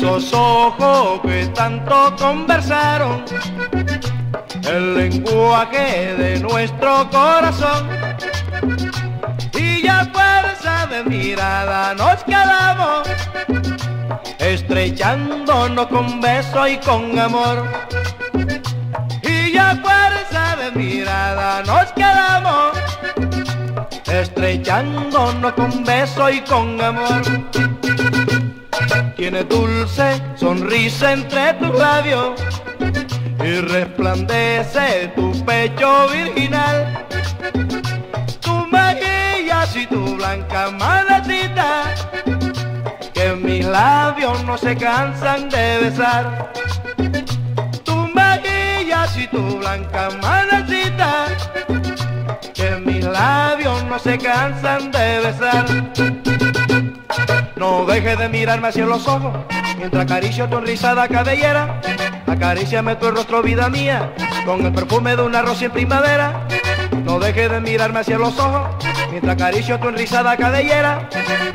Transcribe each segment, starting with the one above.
ojos que tanto conversaron, el lenguaje de nuestro corazón. Y ya fuerza de mirada nos quedamos, estrechándonos con beso y con amor. Y ya fuerza de mirada nos quedamos, estrechándonos con beso y con amor. Tiene dulce sonrisa entre tus labios y resplandece tu pecho virginal. Tu mejillas y tu blanca manecita que mis labios no se cansan de besar. Tu mejillas y tu blanca manecita que mis labios no se cansan de besar. No dejes de mirarme hacia los ojos mientras acaricio tu enrizada cabellera. Acaríciame tu rostro, vida mía, con el perfume de una rosa en primavera. No dejes de mirarme hacia los ojos mientras acaricio tu enrizada cabellera.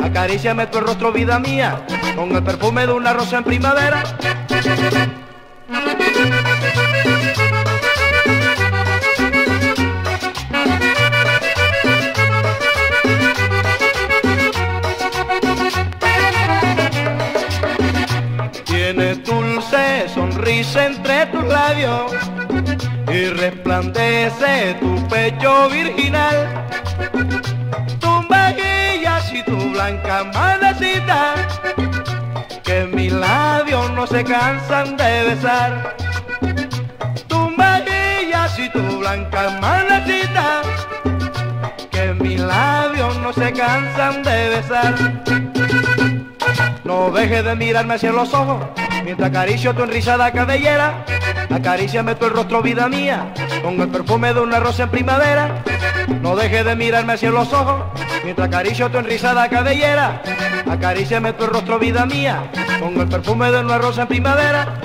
Acaríciame tu rostro, vida mía, con el perfume de una rosa en primavera. Dulce sonrisa entre tus labios y resplandece tu pecho virginal. Tu mejillas y tu blanca manecita que mis labios no se cansan de besar. Tu mejillas y tu blanca manecita que mis labios no se cansan de besar. No dejes de mirarme hacia los ojos mientras acaricio tu enrizada cabellera. Acaríciame tu rostro, vida mía, con el perfume de una rosa en primavera. No dejes de mirarme hacia los ojos mientras acaricio tu enrizada cabellera. Acaríciame tu rostro, vida mía, con el perfume de una rosa en primavera.